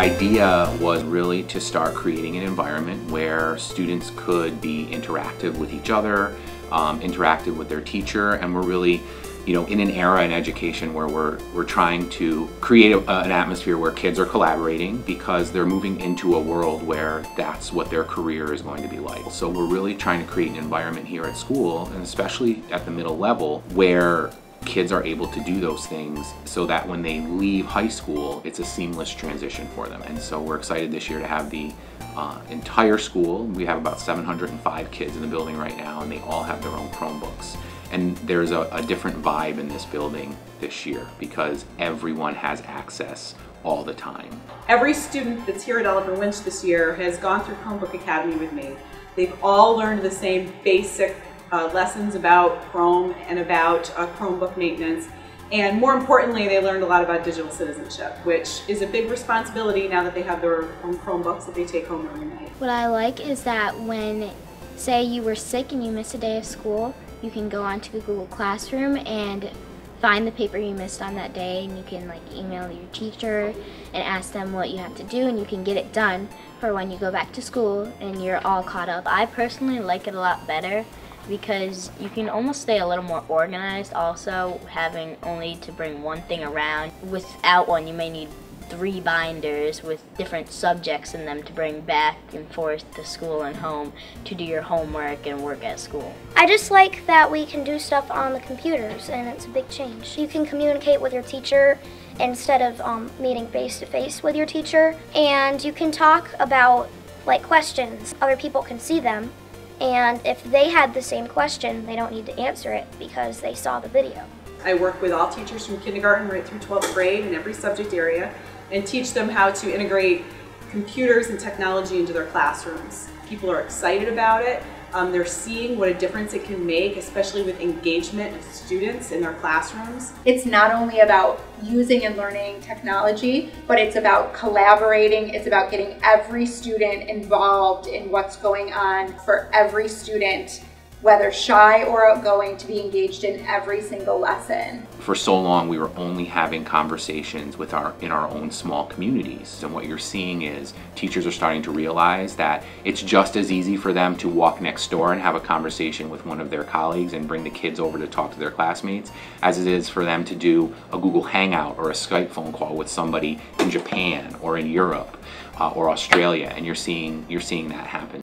idea was really to start creating an environment where students could be interactive with each other, um, interactive with their teacher, and we're really you know, in an era in education where we're, we're trying to create a, an atmosphere where kids are collaborating because they're moving into a world where that's what their career is going to be like. So we're really trying to create an environment here at school, and especially at the middle level, where kids are able to do those things so that when they leave high school, it's a seamless transition for them. And so we're excited this year to have the uh, entire school. We have about 705 kids in the building right now, and they all have their own Chromebooks. And there's a, a different vibe in this building this year because everyone has access all the time. Every student that's here at Oliver Winch this year has gone through Chromebook Academy with me. They've all learned the same basic uh, lessons about Chrome and about uh, Chromebook maintenance. And more importantly, they learned a lot about digital citizenship, which is a big responsibility now that they have their own Chromebooks that they take home every night. What I like is that when, say, you were sick and you missed a day of school, you can go onto the Google Classroom and find the paper you missed on that day and you can like email your teacher and ask them what you have to do and you can get it done for when you go back to school and you're all caught up. I personally like it a lot better because you can almost stay a little more organized also having only to bring one thing around. Without one you may need three binders with different subjects in them to bring back and forth to school and home to do your homework and work at school. I just like that we can do stuff on the computers and it's a big change. You can communicate with your teacher instead of um, meeting face to face with your teacher and you can talk about like questions. Other people can see them and if they had the same question, they don't need to answer it because they saw the video. I work with all teachers from kindergarten right through 12th grade in every subject area and teach them how to integrate computers and technology into their classrooms. People are excited about it. Um, they're seeing what a difference it can make, especially with engagement of students in their classrooms. It's not only about using and learning technology, but it's about collaborating. It's about getting every student involved in what's going on for every student whether shy or outgoing, to be engaged in every single lesson. For so long, we were only having conversations with our in our own small communities. And what you're seeing is teachers are starting to realize that it's just as easy for them to walk next door and have a conversation with one of their colleagues and bring the kids over to talk to their classmates as it is for them to do a Google Hangout or a Skype phone call with somebody in Japan or in Europe uh, or Australia. And you're seeing, you're seeing that happen.